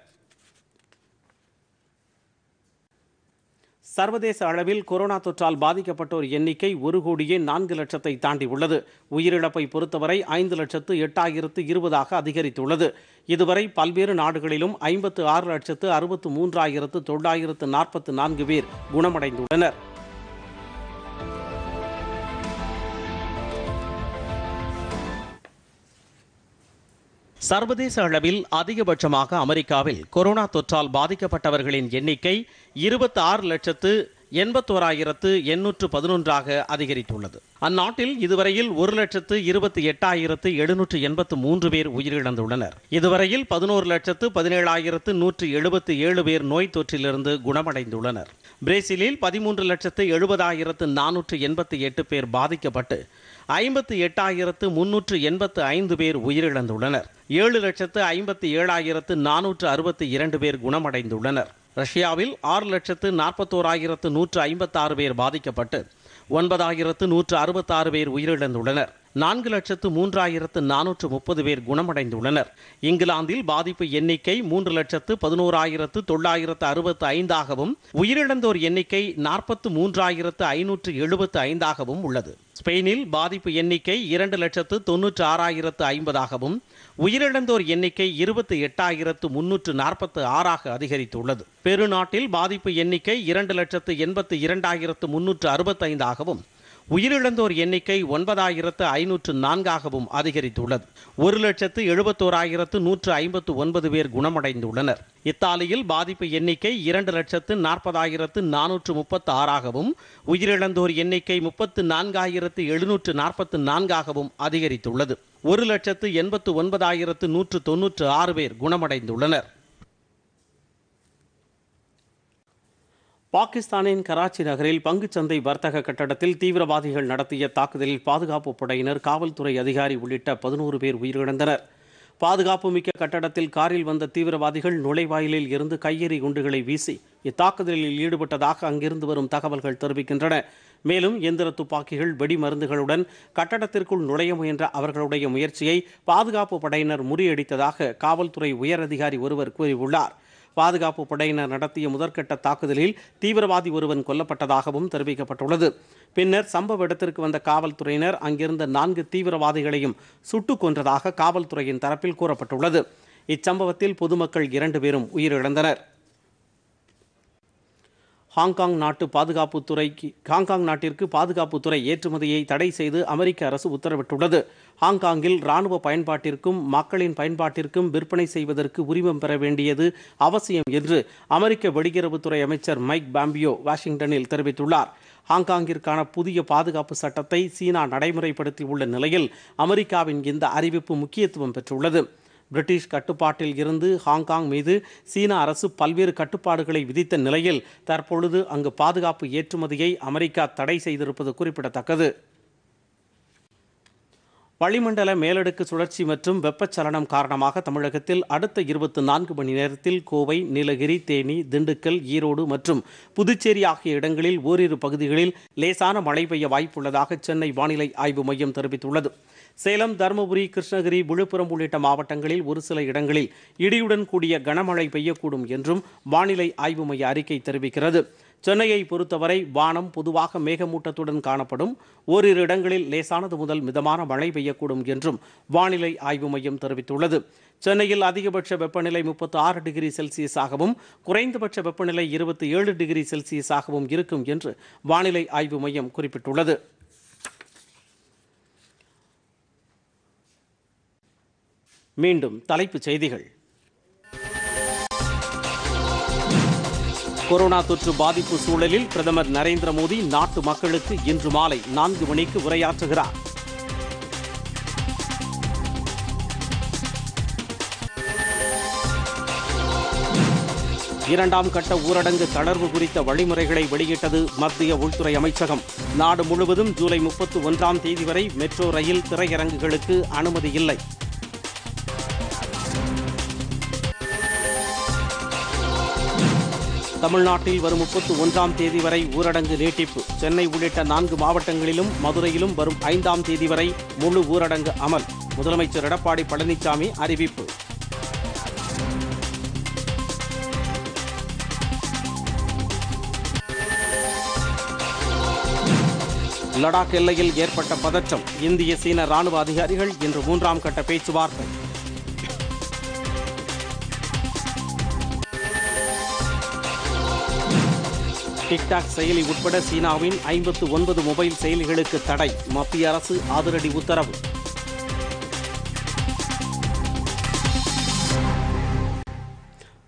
சர்வதேச அளவில் கொரோனா தொற்றால் பாதிக்கப்பட்டோர் எண்ணிக்கை ஒரு கோடியே நான்கு லட்சத்தை தாண்டி உள்ளது. உயிரிழப்பை பொறுத்தவரை ஐந்து லட்சத்து எட்டாயிரத்து இருபதாக அதிகரித்துள்ளது. இதுவரை பல்வேறு நாடுகளிலும் ஐம்பத்து ஆறு லட்சத்து அறுபத்து மூன்றாயிரத்து தொள்ளாயிரத்து நாற்பத்து நான்கு பேர் குணமடைந்துள்ளனர். சர்வதேச அளவில் அதிகபட்சமாக அமெரிக்காவில் கொரோனா தொற்றால் பாதிக்கப்பட்டவர்களின் எண்ணிக்கை இருபத்தி ஆறு லட்சத்து எண்பத்தோராயிரத்து எண்ணூற்று பதினொன்றாக அதிகரித்துள்ளது. அந்நாட்டில் இதுவரையில் ஒரு லட்சத்து இருபத்தி எட்டாயிரத்து எழுநூற்று எண்பத்து மூன்று பேர் உயிரிழந்துள்ளனர். இதுவரையில் பதினோரு லட்சத்து பதினேழாயிரத்து நூற்று எழுபத்தி ஏழு பேர் நோய் தொற்றிலிருந்து குணமடைந்துள்ளனர். பிரேசிலில் பதிமூன்று லட்சத்து எழுபதாயிரத்து நானூற்று எண்பத்தி எட்டு பேர் பாதிக்கப்பட்டு ஐம்பத்து எட்டாயிரத்து முன்னூற்று எண்பத்து ஐந்து பேர் உயிரிழந்துள்ளனர். ஏழு லட்சத்து ஐம்பத்தி ஏழாயிரத்து நானூற்று அறுபத்தி இரண்டு பேர் குணமடைந்துள்ளனர். ரஷ்யாவில் ஆறு லட்சத்து நாற்பத்தோராயிரத்து நூற்று ஐம்பத்தாறு பேர் பாதிக்கப்பட்டு ஒன்பதாயிரத்து நூற்று அறுபத்தாறு பேர் உயிரிழந்துள்ளனர். நான்கு லட்சத்து மூன்றாயிரத்து நானூற்று முப்பது பேர் குணமடைந்துள்ளனர். இங்கிலாந்தில் பாதிப்பு எண்ணிக்கை மூன்று லட்சத்து பதினோராயிரத்து தொள்ளாயிரத்து அறுபத்து ஐந்தாகவும் உயிரிழந்தோர் எண்ணிக்கை நாற்பத்து மூன்றாயிரத்து ஐநூற்று எழுபத்து ஐந்தாகவும் உள்ளது. ஸ்பெயினில் பாதிப்பு எண்ணிக்கை இரண்டு லட்சத்து தொன்னூற்று ஆறாயிரத்து ஐம்பதாகவும் உயிரிழந்தோர் எண்ணிக்கை இருபத்தி எட்டாயிரத்து முன்னூற்று நாற்பத்து ஆறாக அதிகரித்துள்ளது. பெருநாட்டில் பாதிப்பு எண்ணிக்கை இரண்டு லட்சத்து எண்பத்து இரண்டாயிரத்து முன்னூற்று அறுபத்தைந்தாகவும் உயிரிழந்தோர் எண்ணிக்கை ஒன்பதாயிரத்து ஐநூற்று நான்காகவும் அதிகரித்துள்ளது. ஒரு லட்சத்து எழுபத்தோராயிரத்து நூற்று ஐம்பத்து ஒன்பது பேர் குணமடைந்துள்ளனர். இத்தாலியில் பாதிப்பு எண்ணிக்கை இரண்டு லட்சத்து நாற்பதாயிரத்து நானூற்று முப்பத்து ஆறாகவும் உயிரிழந்தோர் எண்ணிக்கை முப்பத்து நான்காயிரத்து எழுநூற்று நாற்பத்து நான்காகவும் அதிகரித்துள்ளது. ஒரு லட்சத்து எண்பத்து ஒன்பதாயிரத்து நூற்று தொன்னூற்று ஆறு பேர் குணமடைந்துள்ளனர். பாகிஸ்தானின் கராச்சி நகரில் பங்குச்சந்தை வர்த்தக கட்டடத்தில் தீவிரவாதிகள் நடத்திய தாக்குதலில் பாதுகாப்பு படையினர் காவல்துறை அதிகாரி உள்ளிட்ட பதினோரு பேர் உயிரிழந்தனர். பாதுகாப்பு மிக்க கட்டடத்தில் காரில் வந்த தீவிரவாதிகள் நுழைவாயிலில் இருந்து கையெறி குண்டுகளை வீசி இத்தாக்குதலில் ஈடுபட்டதாக அங்கிருந்து வரும் தகவல்கள் தெரிவிக்கின்றன. மேலும் எந்திர துப்பாக்கிகள் வெடிமருந்துகளுடன் கட்டடத்திற்குள் நுழைய முயன்ற அவர்களுடைய முயற்சியை பாதுகாப்பு படையினர் முறியடித்ததாக காவல்துறை உயரதிகாரி ஒருவர் கூறியுள்ளார். பாதுகாப்பு படையினர் நடத்திய முதற்கட்ட தாக்குதலில் தீவிரவாதி ஒருவன் கொல்லப்பட்டதாகவும் தெரிவிக்கப்பட்டுள்ளது. பின்னர் சம்பவ இடத்திற்கு வந்த காவல்துறையினர் அங்கிருந்த நான்கு தீவிரவாதிகளையும் சுட்டுக் கொன்றதாக காவல்துறையின் தரப்பில் கூறப்பட்டுள்ளது. இச்சம்பவத்தில் பொதுமக்கள் இரண்டு பேரும் உயிரிழந்தனர். ஹாங்காங் நாட்டு பாதுகாப்புத்துறைக்கு ஹாங்காங் நாட்டிற்கு பாதுகாப்புத்துறை ஏற்றுமதியை தடை செய்து அமெரிக்க அரசு உத்தரவிட்டுள்ளது. ஹாங்காங்கில் இராணுவ பயன்பாட்டிற்கும் மக்களின் பயன்பாட்டிற்கும் விற்பனை செய்வதற்கு உரிமம் பெற வேண்டியது அவசியம் என்று அமெரிக்க வெளியுறவுத்துறை அமைச்சர் மைக் பாம்பியோ வாஷிங்டனில் தெரிவித்துள்ளார். ஹாங்காங்கிற்கான புதிய பாதுகாப்பு சட்டத்தை சீனா நடைமுறைப்படுத்தியுள்ள நிலையில் அமெரிக்காவின் இந்த அறிவிப்பு முக்கியத்துவம் பெற்றுள்ளது. பிரிட்டிஷ் கட்டுப்பாட்டில் இருந்து ஹாங்காங் மீது சீன அரசு பல்வேறு கட்டுப்பாடுகளை விதித்த நிலையில் தற்பொழுது அங்கு பாதுகாப்பு ஏற்றுமதியை அமெரிக்கா தடை செய்திருப்பது குறிப்பிடத்தக்கது. வளிமண்டல மேலடுக்கு சுழற்சி மற்றும் வெப்பச்சலனம் காரணமாக தமிழகத்தில் அடுத்த இருபத்தி நான்கு மணி நேரத்தில் கோவை நீலகிரி தேனி திண்டுக்கல் ஈரோடு மற்றும் புதுச்சேரி ஆகிய இடங்களில் ஓரிரு பகுதிகளில் லேசான மழை பெய்ய வாய்ப்புள்ளதாக சென்னை வானிலை ஆய்வு மையம் தெரிவித்துள்ளது. சேலம் தருமபுரி கிருஷ்ணகிரி விழுப்புரம் உள்ளிட்ட மாவட்டங்களில் ஒரு சில இடங்களில் இடியுடன் கூடிய கனமழை பெய்யக்கூடும் என்றும் வானிலை ஆய்வு மைய அறிக்கை தெரிவிக்கிறது. சென்னையை பொறுத்தவரை வானம் பொதுவாக மேகமூட்டத்துடன் காணப்படும். ஓரிரு இடங்களில் லேசானது முதல் மிதமான மழை பெய்யக்கூடும் என்றும் வானிலை ஆய்வு மையம் தெரிவித்துள்ளது. சென்னையில் அதிகபட்ச வெப்பநிலை முப்பத்தி ஆறு டிகிரி செல்சியஸாகவும் குறைந்தபட்ச வெப்பநிலை இருபத்தி ஏழு டிகிரி செல்சியஸாகவும் இருக்கும் என்று வானிலை ஆய்வு மையம் குறிப்பிட்டுள்ளது. மீண்டும் தலைப்புச் செய்திகள். கொரோனா தொற்று பாதிப்பு சூழலில் பிரதமர் நரேந்திர மோடி நாட்டு மக்களுக்கு இன்று மாலை நான்கு மணிக்கு உரையாற்றுகிறார். இரண்டாம் கட்ட ஊரடங்கு தளர்வு குறித்த வழிமுறைகளை வெளியிட்டது மத்திய உள்துறை அமைச்சகம். நாடு முழுவதும் ஜூலை முப்பத்தி ஒன்றாம் தேதி வரை மெட்ரோ ரயில் திரையரங்குகளுக்கு அனுமதி இல்லை. தமிழ்நாட்டில் வரும் முப்பத்தி ஒன்றாம் தேதி வரை ஊரடங்கு நீட்டிப்பு. சென்னை உள்ளிட்ட நான்கு மாவட்டங்களிலும் மதுரையிலும் வரும் ஐந்தாம் தேதி வரை முழு ஊரடங்கு அமல். முதலமைச்சர் எடப்பாடி பழனிசாமி அறிவிப்பு. லடாக் எல்லையில் ஏற்பட்ட பதற்றம். இந்திய சீன ராணுவ அதிகாரிகள் இன்று மூன்றாம் கட்ட பேச்சுவார்த்தை. டிக்டாக் செயலி உட்பட சீனாவின் ஐம்பத்து ஒன்பது மொபைல் செயலிகளுக்கு தடை. மத்திய அரசு அதிரடி உத்தரவு.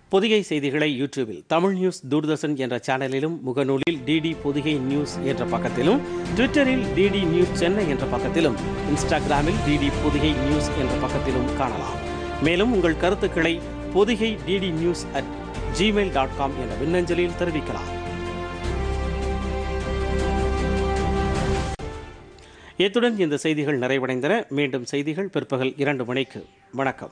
பொதிகை செய்திகளை யூடியூபில். தமிழ் நியூஸ் தூர்தர்ஷன் என்ற சேனலிலும் முகநூலில் டிடி பொதிகை நியூஸ் என்ற பக்கத்திலும் ட்விட்டரில் டிடி நியூஸ் சென்னை என்ற பக்கத்திலும் இன்ஸ்டாகிராமில் டிடி பொதிகை நியூஸ் என்ற பக்கத்திலும் காணலாம். மேலும் உங்கள் கருத்துக்களை Podhigai DD news at Gmail dot com என்ற மின்னஞ்சலில் தெரிவிக்கலாம். இத்துடன் இந்த செய்திகள் நிறைவடைந்தன. மீண்டும் செய்திகள் பிற்பகல் இரண்டு மணிக்கு. வணக்கம்.